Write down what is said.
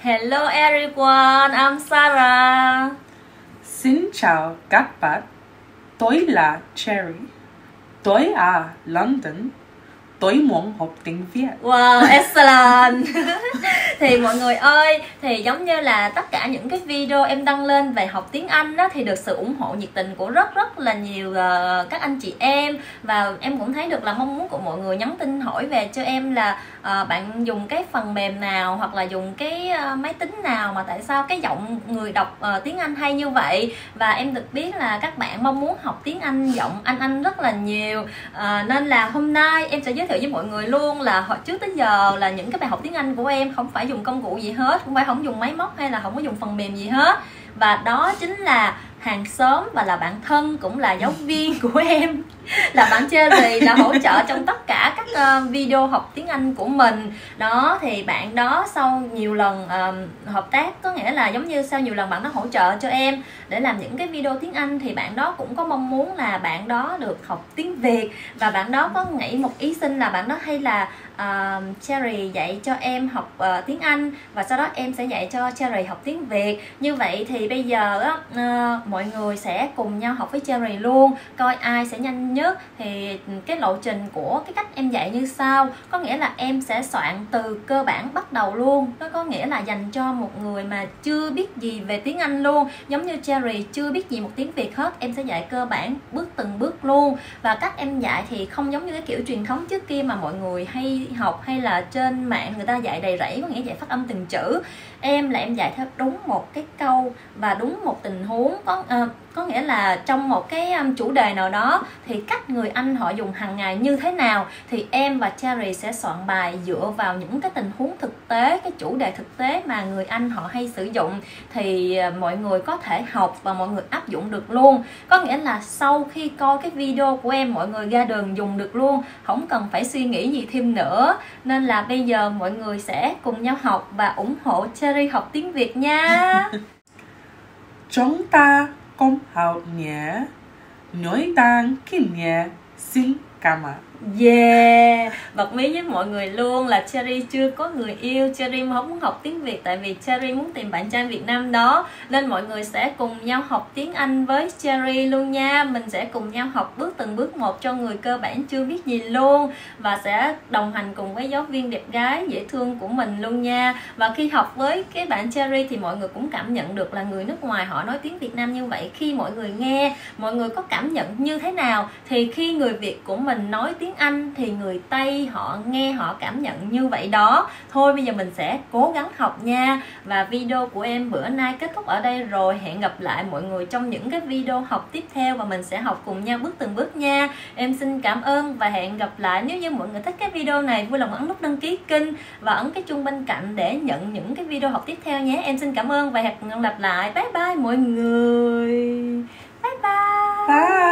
Hello everyone, I'm Sarah. Xin chào các bạn. Tôi là Cherry. Tôi ở London. Tôi muốn học tiếng Việt. Wow, excellent. thì mọi người ơi, thì giống như là tất cả những cái video em đăng lên về học tiếng Anh đó thì được sự ủng hộ nhiệt tình của rất rất là nhiều uh, các anh chị em. Và em cũng thấy được là mong muốn của mọi người nhắn tin hỏi về cho em là uh, bạn dùng cái phần mềm nào hoặc là dùng cái uh, máy tính nào mà tại sao cái giọng người đọc uh, tiếng Anh hay như vậy. Và em được biết là các bạn mong muốn học tiếng Anh giọng Anh Anh rất là nhiều. Uh, nên là hôm nay em sẽ giới thiệu với mọi người luôn là hồi trước tới giờ là những cái bài học tiếng Anh của em không phải dùng công cụ gì hết không phải không dùng máy móc hay là không có dùng phần mềm gì hết. Và đó chính là hàng xóm và là bạn thân cũng là giáo viên của em. Là bạn Cherry là hỗ trợ trong tất cả các uh, video học tiếng Anh của mình. Đó thì bạn đó sau nhiều lần uh, hợp tác có nghĩa là giống như sau nhiều lần bạn đó hỗ trợ cho em để làm những cái video tiếng Anh thì bạn đó cũng có mong muốn là bạn đó được học tiếng Việt. Và bạn đó có nghĩ một ý xin là bạn đó hay là uh, Cherry dạy cho em học uh, tiếng Anh và sau đó em sẽ dạy cho Cherry học tiếng Việt. Như vậy thì bây giờ uh, mọi người sẽ cùng nhau học với Cherry luôn coi ai sẽ nhanh nhất. Thì cái lộ trình của cái cách em dạy như sau. Có nghĩa là em sẽ soạn từ cơ bản bắt đầu luôn. Nó có nghĩa là dành cho một người mà chưa biết gì về tiếng Anh luôn. Giống như Cherry chưa biết gì một tiếng Việt hết em sẽ dạy cơ bản bước từng bước luôn. Và cách em dạy thì không giống như cái kiểu truyền thống trước kia mà mọi người hay học hay là trên mạng người ta dạy đầy rẫy có nghĩa dạy phát âm từng chữ. Em là em dạy theo đúng một cái câu và đúng một tình huống. Có uh, có nghĩa là trong một cái um, chủ đề nào đó thì cách người anh họ dùng hàng ngày như thế nào thì em và Cherry sẽ soạn bài dựa vào những cái tình huống thực tế cái chủ đề thực tế mà người anh họ hay sử dụng thì uh, mọi người có thể học và mọi người áp dụng được luôn. Có nghĩa là sau khi coi cái video của em mọi người ra đường dùng được luôn. Không cần phải suy nghĩ gì thêm nữa nên là bây giờ mọi người sẽ cùng nhau học và ủng hộ Cherry học tiếng Việt nha Chúng ta cùng học nhé. Nói tan kinh nhé. Xin cảm ơn. Yeah, bật mí với mọi người luôn là Cherry chưa có người yêu. Cherry không muốn học tiếng Việt tại vì Cherry muốn tìm bạn trai Việt Nam đó. Nên mọi người sẽ cùng nhau học tiếng Anh với Cherry luôn nha. Mình sẽ cùng nhau học bước từng bước một cho người cơ bản chưa biết gì luôn. Và sẽ đồng hành cùng với giáo viên đẹp gái dễ thương của mình luôn nha. Và khi học với cái bạn Cherry thì mọi người cũng cảm nhận được là người nước ngoài họ nói tiếng Việt Nam như vậy. Khi mọi người nghe, mọi người có cảm nhận như thế nào? Thì khi người Việt của mình mình nói tiếng tiếng Anh thì người Tây họ nghe, họ cảm nhận như vậy đó. Thôi, bây giờ mình sẽ cố gắng học nha. Và video của em bữa nay kết thúc ở đây rồi. Hẹn gặp lại mọi người trong những cái video học tiếp theo và mình sẽ học cùng nhau bước từng bước nha. Em xin cảm ơn và hẹn gặp lại. Nếu như mọi người thích cái video này, vui lòng ấn nút đăng ký kênh và ấn cái chuông bên cạnh để nhận những cái video học tiếp theo nhé. Em xin cảm ơn và hẹn gặp lại. Bye bye mọi người. Bye bye. Bye.